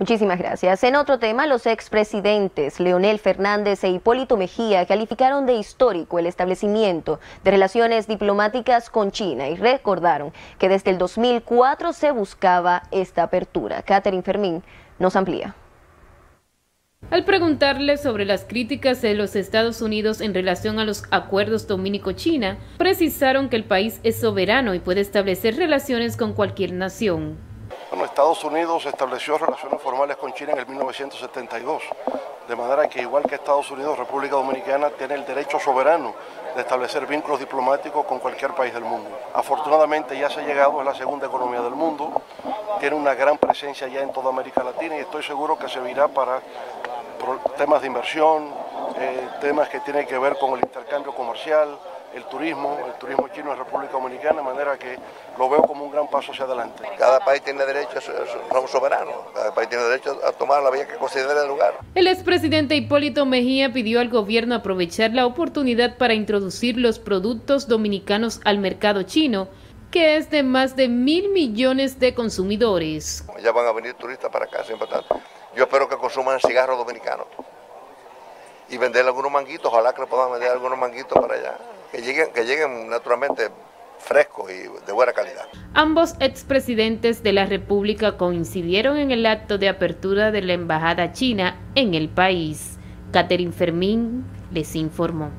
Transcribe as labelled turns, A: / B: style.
A: Muchísimas gracias. En otro tema, los expresidentes Leonel Fernández e Hipólito Mejía calificaron de histórico el establecimiento de relaciones diplomáticas con China y recordaron que desde el 2004 se buscaba esta apertura. Catherine Fermín nos amplía.
B: Al preguntarle sobre las críticas de los Estados Unidos en relación a los acuerdos dominico-china, precisaron que el país es soberano y puede establecer relaciones con cualquier nación.
C: Bueno, Estados Unidos estableció relaciones formales con China en el 1972, de manera que igual que Estados Unidos, República Dominicana tiene el derecho soberano de establecer vínculos diplomáticos con cualquier país del mundo. Afortunadamente ya se ha llegado, es la segunda economía del mundo, tiene una gran presencia ya en toda América Latina y estoy seguro que servirá para temas de inversión, eh, temas que tienen que ver con el intercambio comercial, el turismo, el turismo chino en República Dominicana, de manera que lo veo como un gran paso hacia adelante.
D: Cada país tiene derecho, somos soberanos, cada país tiene derecho a tomar la vía que considere el lugar.
B: El expresidente Hipólito Mejía pidió al gobierno aprovechar la oportunidad para introducir los productos dominicanos al mercado chino, que es de más de mil millones de consumidores.
D: Ya van a venir turistas para acá, es importante. Yo espero que consuman cigarros dominicanos y vender algunos manguitos, ojalá que le puedan vender algunos manguitos para allá que lleguen, que lleguen naturalmente frescos y de buena calidad.
B: Ambos expresidentes de la República coincidieron en el acto de apertura de la Embajada China en el país. Catherine Fermín les informó.